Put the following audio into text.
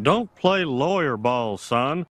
Don't play lawyer ball, son.